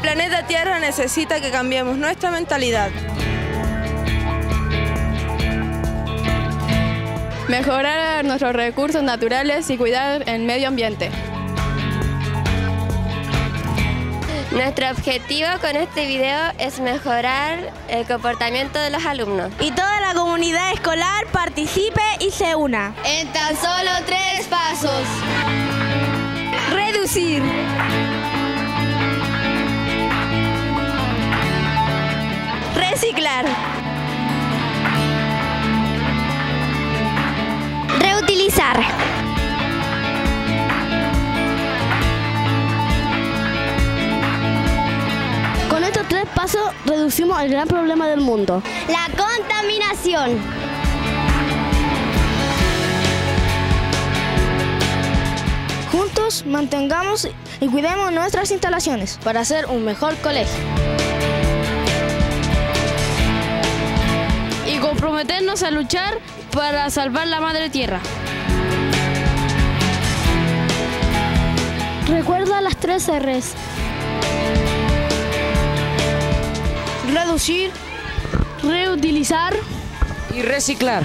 planeta Tierra necesita que cambiemos nuestra mentalidad. Mejorar nuestros recursos naturales y cuidar el medio ambiente. Nuestro objetivo con este video es mejorar el comportamiento de los alumnos. Y toda la comunidad escolar participe y se una. En tan solo tres pasos. Reducir. Reciclar. Reutilizar. Con estos tres pasos reducimos el gran problema del mundo. La contaminación. Juntos mantengamos y cuidemos nuestras instalaciones para hacer un mejor colegio. Comprometernos a luchar para salvar la madre tierra. Recuerda las tres R's. Reducir, reutilizar y reciclar.